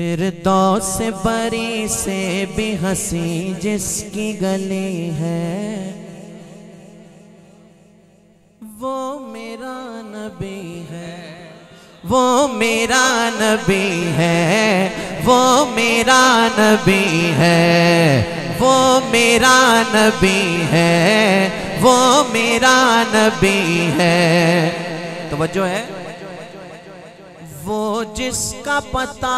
फिर दो से बरी से भी हँसी जिसकी गली है। वो मेरा नबी है, वो मेरा नबी है, वो मेरा नबी है, वो मेरा नबी है, वो मेरा नबी है। तो वजह है? वो जिसका पता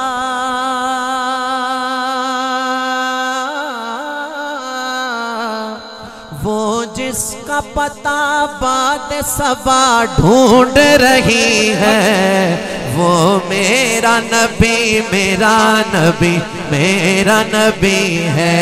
वो जिसका पता बात सबा ढूंढ रही है, वो मेरा नबी मेरा नबी मेरा नबी है,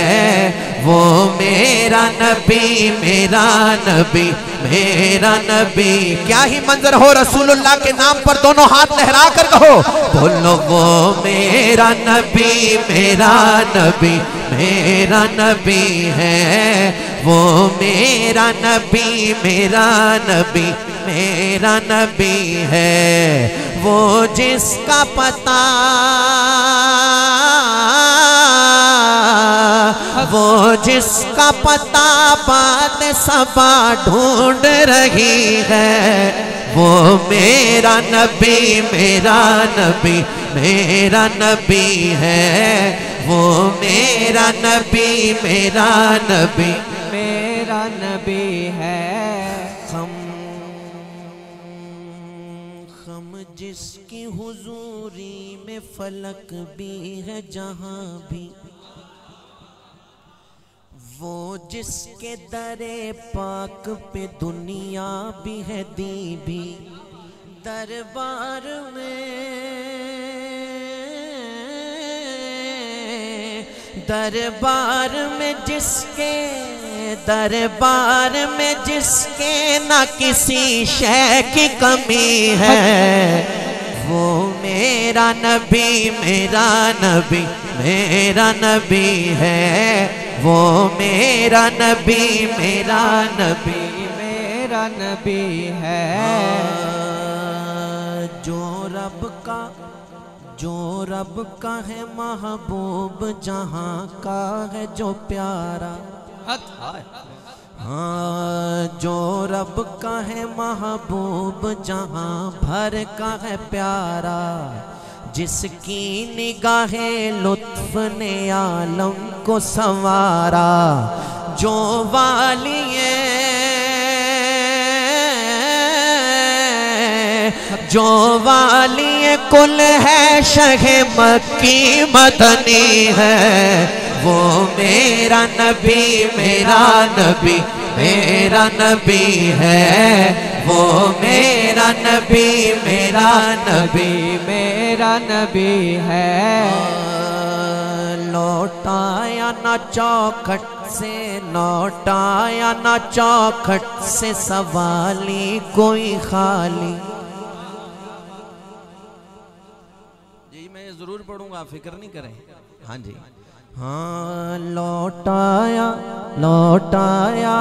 वो मेरा नबी मेरा नबी मेरा नबी, क्या ही मंजर हो रसूलुल्लाह के नाम पर दोनों हाथ लहरा कर कहो? बोलो, वो मेरा नबी मेरा नबी मेरा नबी है। वो मेरा नबी मेरा नबी मेरा नबी है। वो जिसका पता वो जिसका पता बात सबा ढूंढ रही है, वो मेरा नबी मेरा नबी मेरा नबी है। वो मेरा नबी मेरा नबी मेरा नबी है। हम हम जिसकी हुजूरी में फलक भी है, जहाँ भी वो जिसके दरे पाक पे दुनिया भी है दी भी दरबार में। दरबार में जिसके, दरबार में जिसके न किसी शय की कमी है। वो मेरा नबी मेरा नबी मेरा नबी है। वो मेरा नबी मेरा नबी मेरा नबी है। जो रब का, जो रब का है महबूब, जहाँ का है जो प्यारा। हाँ जो रब का है महबूब, जहाँ भर का है प्यारा। जिसकी निगाहें लुत्फ ने आलम को संवारा, जो वालिए जो वाली कुल है शह मक्की मदनी है। वो मेरा नबी मेरा नबी मेरा नबी है। वो मेरा नबी, मेरा नबी मेरा नबी है। लौटाया ना चौखट से, लौटाया ना चौखट से सवाली कोई खाली। जी, मैं ज़रूर पढ़ूँगा, फ़िक्र नहीं करें। हाँ जी। हाँ लौटाया लौटाया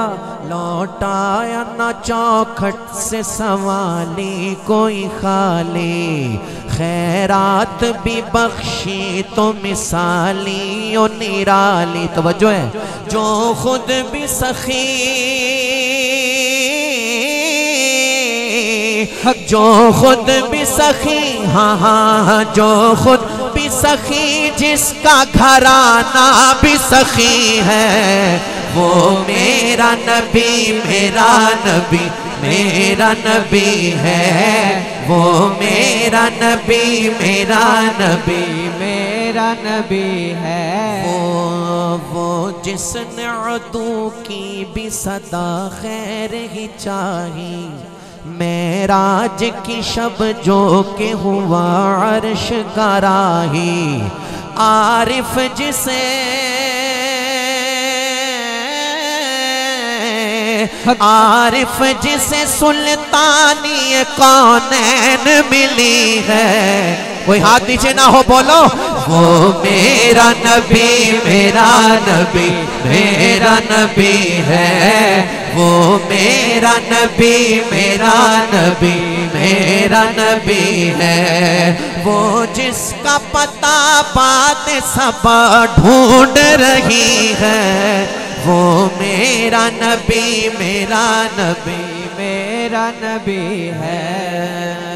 लौटाया ना चौखट से सवाली कोई खाली। खैरात भी बख्शी तो मिसाली और निराली। तो है, जो खुद भी सखी, जो खुद भी सखी हाँ हाँ जो खुद भी सखी, जिसका घराना भी सखी है, वो मेरा नबी मेरा नबी मेरा नबी है। वो मेरा नबी मेरा नबी मेरा नबी है। वो वो जिसने अदू की भी सदा खैर ही चाही। मेराज की शब जो के हुआ अर्श कराही आरिफ जिसे आरिफ जिसे सुल्तानी कौन मिली है? कोई हाथ नीचे ना हो, बोलो। वो मेरा नबी मेरा नबी मेरा नबी है। वो मेरा नबी मेरा नबी मेरा नबी है। वो जिसका पता बात सब ढूंढ रही है। वो मेरा नबी मेरा नबी मेरा नबी है।